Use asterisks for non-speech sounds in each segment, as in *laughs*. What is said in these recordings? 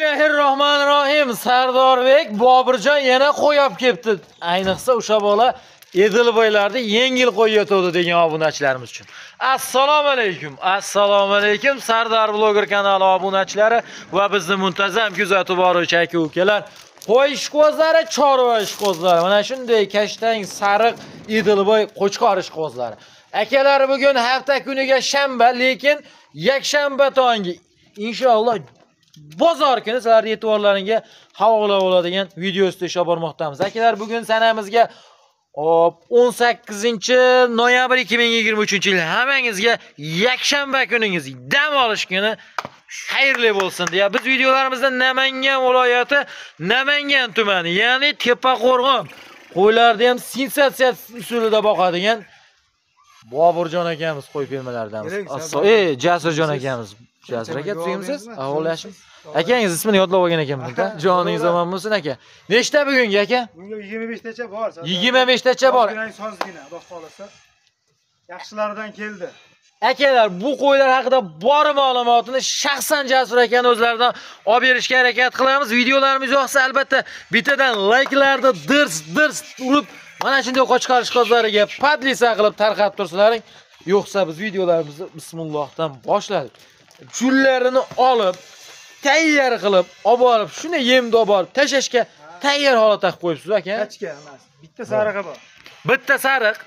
Bismillahirrohmanirrohim. Sardorbek Bobirjon yana qo'yib kelibdi. Ayniqsa o'sha bola edilboylarni yengil qo'yayotgandi degan obunachilarimiz uchun. Assalomu alaykum. Assalomu alaykum. Sardor bloger kanali obunachilari va bizni muntazam kuzatib boruvchi aka-ukalar. Qo'y ishqozlari, chorva ishqozlari. Mana shunday kashtang, sariq Edilboy qo'chqor ishqozlari. Akalar bugun hafta kuniga shanba, lekin yakshanba tongi inshaalloh bozor kuni sizlarning e'tiborlaringga havola bo'ladigan video ustida olib bormoqdamiz. Akalar bugun sanamizga hop 18 noyabr 2023 yil hammangizga yakshanba kuningiz dam olish kuni xayrli bo'lsin deya biz videolarimizda Namangan viloyati Namangan tumani, ya'ni Tepaqo'rg'on qo'ylarni ham sensatsiya usulida boqadigan Boburjon akamiz qo'y sabr. ey, Jasur jon akamiz. Jasur aka tushimsiz? Ahvollashim. Akangiz ismini yodlab olgan ekanman-da. *laughs* Joningiz omon bo'lsin aka. Nechta bugungi aka? Bunga 25 tacha bor. 25 tacha bor. Ozgina sozgina, xudo xolasa. Yaxshilaridan keldi. Akalar, bu qo'ylar haqida bor ma'lumotini shaxsan Jasur akani o'zlaridan olib berishga harakat qilamiz. Videolarimiz yoqsa albatta bittadan layklarni dirs dirs urib mana shunday qo'chqar ishqozlariga padlisa qilib tarqab tursalaring. Yo'qsa biz videolarimizni bismillohdan boshladik. Jullarini olib, tayyor qilib, olib borib, shuni yemni olib borib tashashga tayyor holatda qilib qo'yibsiz aka. Kachka emas. Bitta sarig'i bor. Bitta sariq,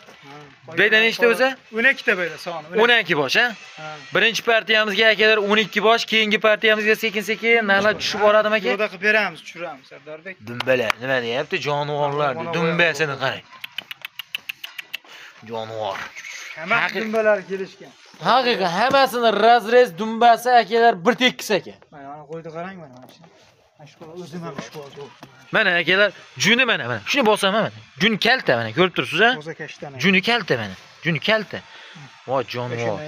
Beda nechta o'zi? 12 ta beda soni. 12 bosh, ha? Ha. Birinchi partiyamizga akalar 12 bosh, keyingi partiyamizga sekin-sekin narlar tushib boradimi aka? Yo'lda qilib beramiz, tushiramiz Sardorbek. Dumbalar, nima deyapti? Jonivorlar, dumbasini qarang. Jonivor. Hamma dumbalar kelishgan. Haqiqat hammasini razrez dumbasi akalar bir tekis aka. Mana mana qo'ydi qarang mana mana shu. Mana shu. Mana akalar, juni mana mana. Shuni bosaman mana. Jun kalta mana, ko'rib turibsiz kashdan. Juni kalta mana. Juni kalta. Voy jonivor.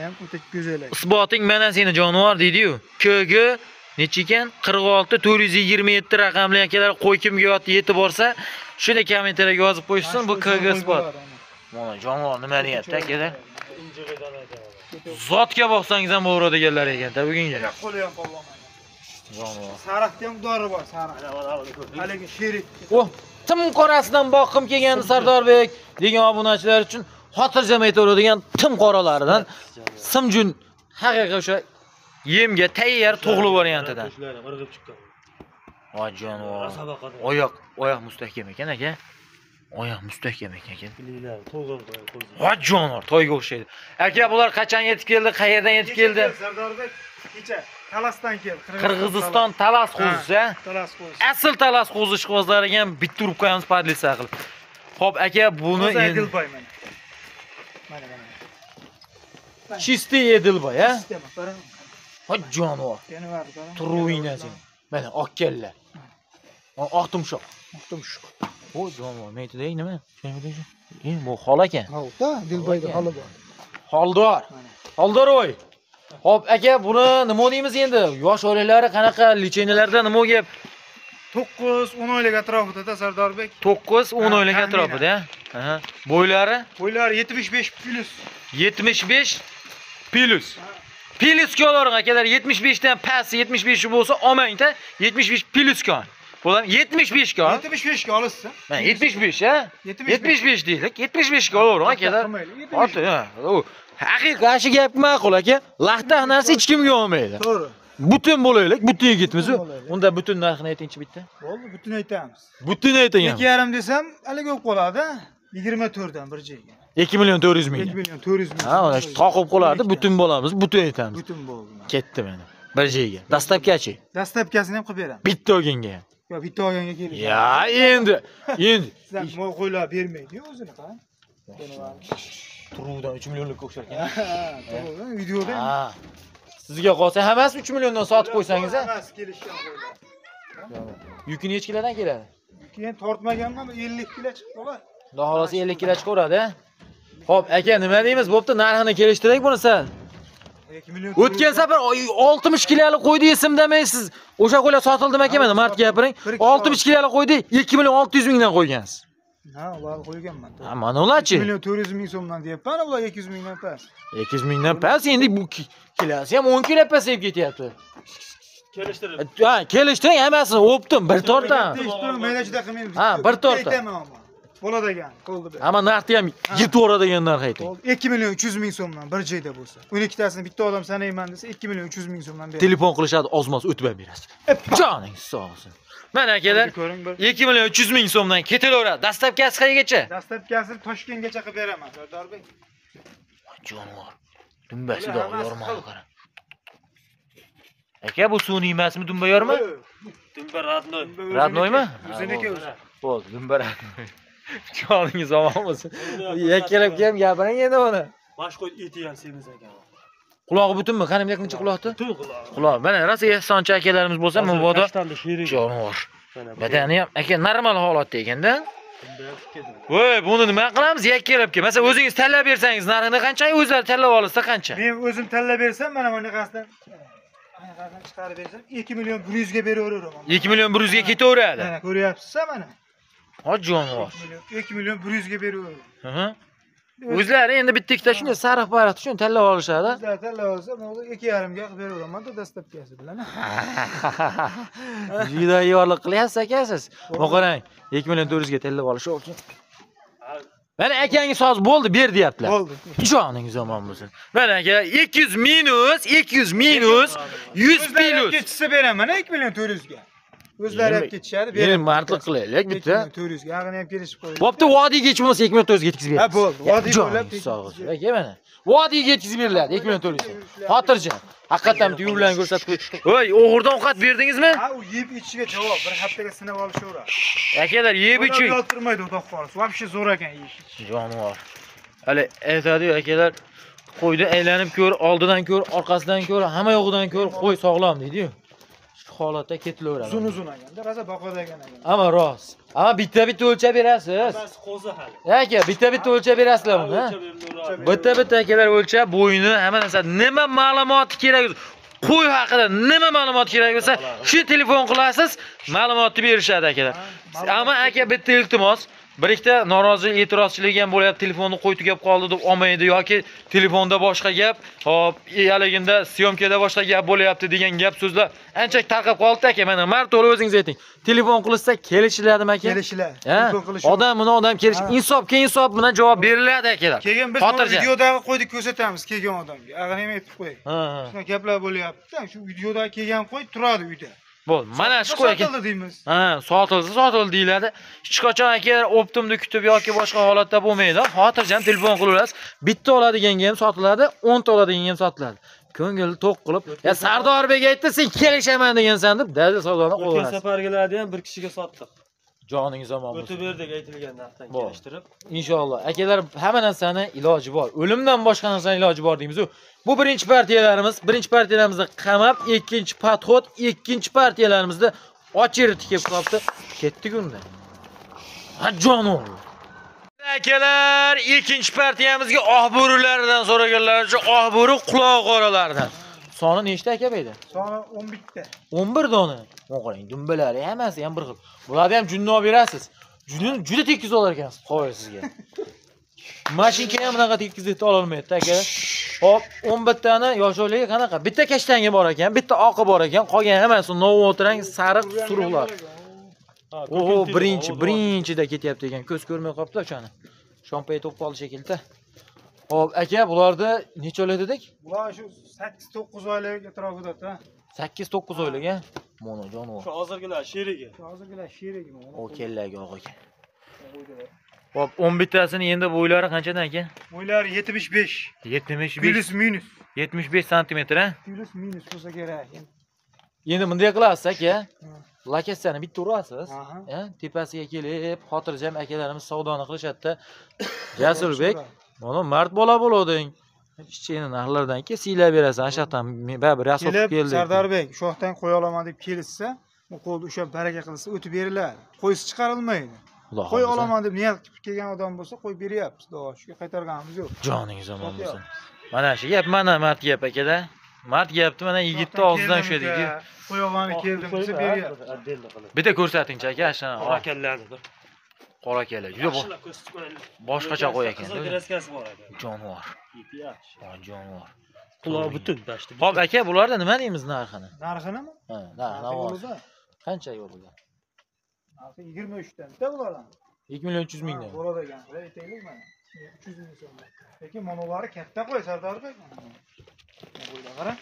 Isboting mana seni jonivor deydi-yu. Ko'gi necha ekan? 46 427 raqamli akalar qo'y kimga yotdi yetib borsa, shuni kommentariyga yozib qo'yishsin. Bu KG isbot. Mana jonivor nima deyapti akalar? Zotga boqsangiz ham bo'laveradiganlar ekan-da bugunga. Qo'li ham. Jonivor. Sariqda ham dori bor, sariq. Haligi sherik. Oh, tim qorasidan boqim kelgan Sardorbek degan obunachilar uchun xotirjam aytaveradigan tim qoralaridan simjun haqiqiy o'sha yemga tayyor tug'li variantidan. Voy jonivor. Oyoq, oyoq mustahkam ekan aka. Oyoq mustahkam ekan. Voy jonivor, toyga o'xshaydi. Aka, bular qachon yetib keldi? Qayerdan yetib keldi? Sardorbek kecha Talasdan keldi. Qirg'iziston Talas qo'zisi? Talas qo'zi. Asl Talas qo'zi ishqibozlariga bitta urib qo'yamiz padlisa qilib. Xo'p, aka, buni O'zi endi Dilboy mana. Mana mana. Chisti Edilboy, a? Voy jonivor. Turuvingdan sen. Mana oq kalla. Oq tumshoq. O jonivor, maytidek nima? E, bu xol ekan. Havda Dilboyda holi bor. Holdor. Mana. Holdorovay. Xo'p, aka, buni nima deymiz endi? Yosh oilalari qanaqa lichenalarda nima gap? 9-10 oylik atrofida Sardorbek. 9-10 Ha, oylik atrofida. Aha. Bo'ylari Bo'ylar 75 plus. 75 plus. Pluska olaring akalar 75 dan past 75 bo'lsa olmang-da. 75 pluska. Bo'ladimi? 75 ga. 75 ga olasiz. Mana 75 ha? 75. 75 deylik. 75 ga olavering akalar. Qilmaylik, 75. Ota, ha. Shu gap ma'qul aka. Laqtaq narsa hech kimga olmaydi. To'g'ri. Butun bo'laylik, butun yigitmiz. Unda butun narxini aytingchi bitta. Bo'ldi, butun aytamiz. Butun ayting. 2 yarim desam, haligi bo'lib qoladi. 24 dan bir joyga. 2 million 400 ming. 2 million 400 ming. Ha, mana shu toqib qolardi, butun bo'lamiz, butun aytamiz. Butun bo'ldi. Ketdi mana. Bir joyga. Dastlabkachi. Dastlabkasini ham qilib beraman. Bitta olganga. ham. Yo, bitta olganga kelib. Ya, endi, endi Sizlar mo qo'ylar bermaydi o'zini var. turuvdan 3 millionlik o'xshar ekan. Ha, videoda. Ha. Sizga qolsa hammasi 3 milliondan sotib qo'ysangiz, ha? Kelishgan qo'ylar. Yukini nechi kilodan keladi? Keyin tortmaganman 50 kilo chiqib qolar. Xudo xolasa 50 kilo chiqaveradi, ha? Xo'p, aka, nima deymiz? Bo'pti, narxini kelishtirak buni. 2 million. O'tgan safar oy- 60 kilolik qo'ydi esimdamaysiz. O'sha qo'ylar sotildimi aka mana mart gapiring. Bir ikki 60 kilolik qo'ydi 2 million 600 mingdan qo'ygansiz. Ha, ular qo'yganman. Ha, mana ularchi? 2 million 400 ming so'mdan deyapman, ular 200 mingdan past. 200 mingdan past endi bu ki- kilosi ham 10 kilo pasayib ketyapti. kelishtirib Ha, kelishtiring hammasini o'pdim, bir qilmaymiz. Ha, bir torta. Ammo. Bo'ladi ekan, qo'lda bir. Hamma narxni ham yetib o'radigan narx ayting. Bo'ldi, 2 million 300 ming so'mdan bir joyda bo'lsa. 12 tasini bitta odam sanayman desa 2 million 300 ming so'mdan beradi. Telefon qilishadi, ozmos o'tib ham berasiz. Joning sog' olsin. Mana akalar, ko'ring bir. 2 million 300 ming so'mdan ketaveradi. Dastlabkasi qayergacha? Dastlabkasini Toshkentgacha qilib beraman, Sardorbek. Jonivor. Dumbasi dog' xil. qara. Aka bu suvni emasmi, dumba yorma? dumba radnoy Radnoymi? O'ziniki o'zi. Bo'ldi, dumba radnoy. Joningiz omon bo'lsin. Yakkalab ham gapiring endi uni. mashhur eti ham semiz ekan Qulog'i butunmi? Qani bu necha quloqni? butun quloq Quloq. Mana rosa ehsonchi akalarimiz bo'lsa, mabodo jonivor. Badani ham aka normal holatda ekanda. Voy, buni nima qilamiz? Yakkalab kel. Masalan, o'zingiz tanlab bersangiz, narxini qancha? O'zlari tanlab olsa qancha? Men o'zim tanlab bersam, mana bunaqasidan anaqasidan chiqarib bersam 2 million 100 ga beraveraman. 2 million 100 ga ketaveradi. Mana ko'ryapsiz mana. Ha, jonivor. 2 million 100 ga beraveraman. Hı. O'zlari endi bitta ikkita shunday sariq bariq shuni tanlab olishadi. Sizlar tanlab olsa, men 2.5 ga qilib beraveraman dastlabkasi bilan. Juda yorliq qilyapsiz aka siz. Bu qarang, 2 million 400 ga tanlab olish uchun. Mana akangiz hozir bo'ldi, ber deyaptilar. Bo'ldi. Joningiz omon bo'lsin. Mana aka 200 minus, 200 minus, 100 O'zlari olib plus. ketishsa beraman 2 million 400 ga. O'zlari olib ketishadi, Endi martliq qilaylik bitta. 400 ga, yag'ini ham kelishib qo'ydik. Bo'pti, vodiyga hech bo'lmasa 2 million 400 ga yetkazib Ha, beramiz. bo'ldi. Vodiy bo'ylab. Aka mana. Vodiyga yetkazib beriladi 2 million 400 ga. Xotirjam. Haqiqatan bitta yo'llarni ko'rsatib qo'y. Voy, o'g'irdan ovqat berdingizmi? Ha, u yeb ichishiga javob. Bir haftaga sinab olishaveradi. Akalar, yeb iching. Yoltirmaydi xudo xohlasa. Вообще zo'r ekan yeyish. Jonivor. Hali aytadi akalar, qo'yni aylanib ko'r, oldidan ko'r, orqasidan ko'r, hamma yog'idan ko'r, qo'y sog'lom deydi-yu. Holatda ketilaveradi. Uzun uzun ekanda, rosa boqadi ekan ekan. Ammo rost. Ammo bitta-bitta o'lchab berasiz. Qo'zi hali Aka, bitta-bitta o'lchab berasizlar buni. berib Bitta-bitta akalar o'lchab, bo'yni, hamma narsa nima ma'lumoti kerak qo'y haqida nima ma'lumot kerak bo'lsa, shu telefon qilasiz, ma'lumotni berishadi akalar. Ammo aka bitta iltimos, bir ikkita norozi e'tirozchilik ham bo'lyapti, telefonni qo'y tugab qoldi deb olmaydi yoki telefonda boshqa gap, hop, haliginda syomkada boshqa gap bo'lyapti degan gap so'zlar ancha tarqab qoldi aka. Mana marto'li o'zingiz ayting. Telefon qilsa kelishiladimi aka? Telefon qilish. Odam buni odam kelish, Ha. insofga insof bilan javob beriladi akalar. Keyin biz videodagi qo'ydik ko'rsatamiz kelgan odamga. Ag'ini ham aytib qo'y. Ha, ha. Shunaqa gaplar bo'lyapti. Shu videodagi kelgan qo'y turadi uyda. Bo'ldi. Mana shu. Sotildi deymiz. Ha, sotilsa sotildi deyiladi. Hech qachon aka optimni kutib yoki boshqa holatda bo'lmaydi. Xotirjam telefon qilaverasiz. Bitta oladiganga ham sotiladi, 10 ta oladiganga ham sotiladi. Ko'ngilni to'q qilib, ya Sardorbek aytdi, sen kelishaman degansan deb dadil savdoni o'tgan qo'llaverasiz. safargilarni ham bir kishiga sotdik Joningiz omon o'tib berdik aytilgan narxdan kelishtirib Inshaalloh. Akalar hamma narsani iloji bor. O'limdan boshqa narsani iloji bor deymiz. Bu birinchi partiyalarimiz, birinchi partiyalarimizni qamab, ikkinchi podxod, ikkinchi partiyalarimizni ochirib tikib qolibdi. Ketdik unda. Ha jonivor. Akalar, ikkinchi partiyamizga ohburularidan so'raganlar uchun ohburu quloq qoralaridan. Soni nechta aka bu yerda? Soni 11 ta. 11 dona. Qarang, dumbalari hammasi ham bir xil. Bularni ham junni olib berasiz. Junni juda tekis olar ekansiz, qo'y sizga. Mashinka ham bunaqa tekislikda ololmaydi aka. Hop, 11 tani yosholiga qanaqa? Bitta kashtanga bor ekan, bitta oqi bor ekan, qolgan hammasi novotrang sariq Oho, ko'pincha birinchi, birinchida ketyapti ekan. Ko'z ko'rmay qolibdi o'shani. Shompay to'p qoldi shekilda. Hop, aka, bularda necha oylik dedik? Bular shu 8-9 oylik atrofida-da. 8-9 oylik, a? Mono jonivor. shu hozirgilar sherigi Hozirgilar sherigimi? O kellaga og'a ekan. Hop, 11 tasini endi bo'ylari qanchadan aka? Bo'ylari 75. 75 Plus minus. 75 santimetr a? Plus minus bo'lsa kerak. Endi bunday qilasiz aka. Lokatsiyani bitta urasiz. Tepasiga kelib, xotirjam akalarimiz savdoni qilishadi-da. *coughs* Jasurbek, mana mard bola bo'loding. Kichkina narxlardan keyin siylab berasan. Ashaqdan men baribir Kelib keldi. Sardorbek shu yoqdan qo'y olaman deb kelishsa, u qo'lni o'sha baraka qilsa o'tib beriladi. Qo'ysi chiqarilmaydi. Xudo Qo'y olaman deb niyat qilib kelgan odam bo'lsa, qo'y beryapmiz. Xudo shukr qaytarganimiz yo'q. Joningiz omon bo'lsin. Mana shu gap mana mard gap akada. Mard gapni mana yigitni og'zidan shu deydi. Qo'y olgani keldim desa qilib Bitta ko'rsatingchi aka, ashuna qora kallarni bir qora kela. Juda boshqacha qo'y bor ekan Jonivor. Iti yaxshi Ha, jonivor. Quloq butun dashti. Hop aka bularda nima deymiz narxini? narxinimi Ha, narx navoz. yo'lida Qancha yo'lida? narxi yigirma uchdan bitta bulardan 2 million 300 ming Ha, bo'ladi ekan aytaylik mana uch yuz ming so'm lekin monolari katta qo'y sardordek bo'yda qara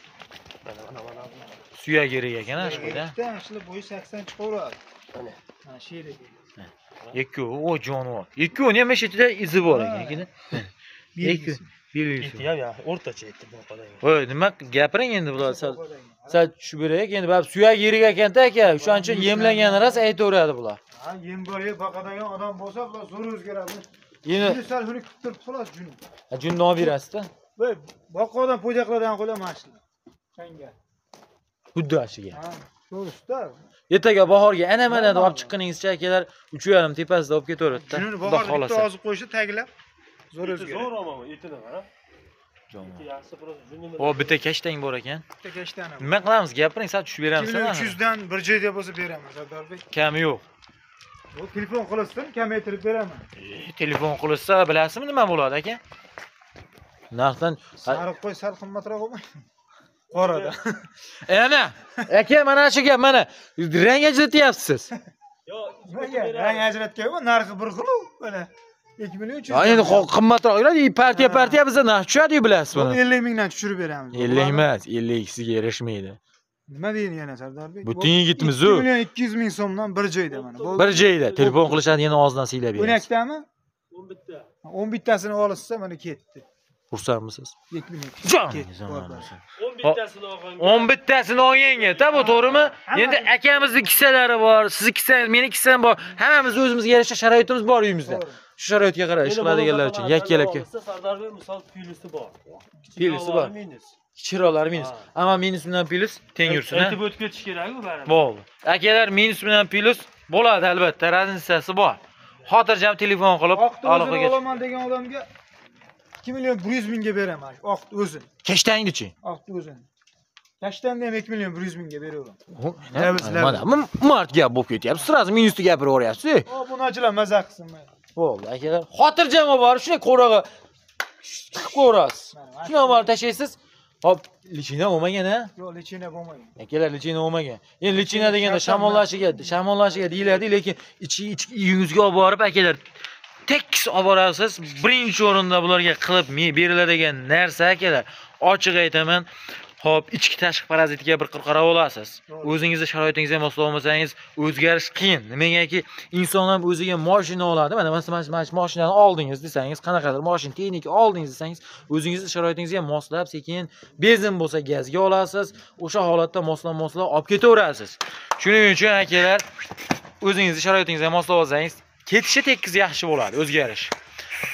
Suyak yirik ekan ha shu yerda. ikkita ashli bo'yi sakson chiqaveradi Mana. mana sherik Ikkovi, o jonivor. Ikkovini ham chetida izi bor ekan. ikkini. Belgisi. Ham ya o'rtacha qadar. Voy, nima gapiring endi bular? Sal sal tushib beraylik. Endi baribir suyak yirik ekan-da aka. O'shaning uchun yemlangani rost aytaveradi bular. ha yem bor boqadigan odam bo'lsa bular zo'r o'zgaradi Endi sal huni kuttirib xolos juni junda olib berasiz-da. voy boqqa odam po'ja qiladigan qo'ylar mana shular changa Xuddi ashiga. ha to'g'risida Ertaga bahorga ana mana deb olib chiqqaningizcha akalar 3.5 tepasida olib ketaveradi-da. bahorda bitta ozib taglab zo'r Eti o'zgaradi zo'r ama etini. Eti yaxshi biroz juni. O bitta kashtang bor ekan. bitta kashtani Nima qilamiz? Gapiring, sal tushib beramiz. ikki million uch yuzdan bir joyda bo'lsa beraman sardorbek Kami yo'q. bu telefon qilishsin kamaytirib beraman E, telefon qilishsa bilasizmi nima bo'ladi aka? Narxdan sariq qo'y sal qimmatroq bo'lmaydi qorada E, ana aka mana shu gap mana rang ajratyapsiz. Yo, nimaga rang ajratgan bu narxi bir xil mana ikki million uch yuz Ha endi qimmatroq yuradi, partiya partiya bizda narx tushadi bilasiz buni. ellik mingdan tushirib beramiz 50 emas, 50 sizga erishmaydi. nima deydi yana sardorbek Butun yigitmiz ikki u. million ikki yuz ming so'mdan bir joyda mana. Bir joyda telefon qilishadigan og'zidan siylab o'n berasiz. ikkitami 11 ta. o'n bittasini olishsa mana ketdi Xursandmisiz? ikki million Jon! ketdi bor, bor. 11 tasini olgan. 11 tasini olganga-da bu to'g'rimi? Endi akamizni kissalari bor, sizni kissangiz, meni kissam bor. Hammamiz o'zimizga yarasha sharoitimiz bor uyimizda. Shu sharoitga qarab ish qiladiganlar uchun yakkalab kel. Sardarbek misol plyusi bor. Plyusi bor. Minus. Kichikroqlari minus. Ammo minus bilan plus teng yursin. Aytib o'tib ketish kerak-ku baribir. Bo'ldi. Akalar minus bilan plus bo'ladi albatta, razницasi bor. Xotirjam telefon qilib aloqaga olaman degan odamga ikki million bir yuz mingga beraman oqni o'zini Keshtangdichi. oqni o'zini kashtanni ham ikki million bir yuz mingga beraveraman Mana mart gap bo'lib ketyapti. Sразу minusni gapiraveryapsiz. o bunachilar maza qilsin. Bo'ldi, akalar. Xotirjam bor, shunday qo'rag'i chiqib ko'rasiz. Shuni ham olib tashlaysiz. Hop, lichina bo'lmagan a? yo'q lichina bo'lmaydi Akalar lichina bo'lmagan. Endi lichina deganda shamollashiga, shamollashiga deyiladi, lekin ichi uyingizga olib borib akalar tekis olib borasiz. Birinchi o'rinda bularga qilib beriladigan narsa akalar. Ochiq aytaman. Hop, ichki tashqi parazitga bir qirqarab olasiz. O'zingizni sharoitingizga moslab olmasangiz o'zgarish qiyin. Nimagaki inson ham o'ziga mashina oladi. Mana masalan, mana shu mashinani oldingiz desangiz, qanaqadir mashina texnika oldingiz desangiz, o'zingizni sharoitingizga moslab sekin benzin bo'lsa gazga olasiz. O'sha holatda moslab moslab olib ketaverasiz. Shuning uchun akalar o'zingizni sharoitingizga moslab olsangiz, ketishi tekis yaxshi bo'ladi, o'zgarish.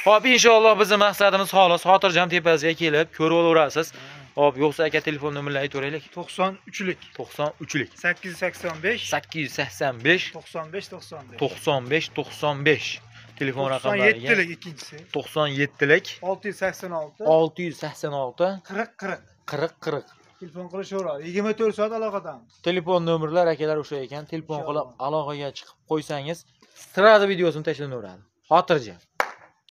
Hop, inshaalloh bizning maqsadimiz xolos xotirjam tepasiga kelib ko'rib olaverasiz. Hop, yo'qsa aka telefon nomerlarini aytaveraylik. to'qson uchlik. 93lik sakkiz yuz sakson besh. 885 to'qson besh to'qson besh. 95 95 telefon raqamlariga. yettilik ikkinchisi. 97lik olti yuz sakson olti. 686 qirq qirq. 40 40 telefon qilishaveradi yigirma to'rt soat aloqadamiz telefon nomerlar akalar o'sha ekan. Telefon qilib aloqaga chiqib qo'ysangiz sразу videosini tashlanaveradi. Xotirjam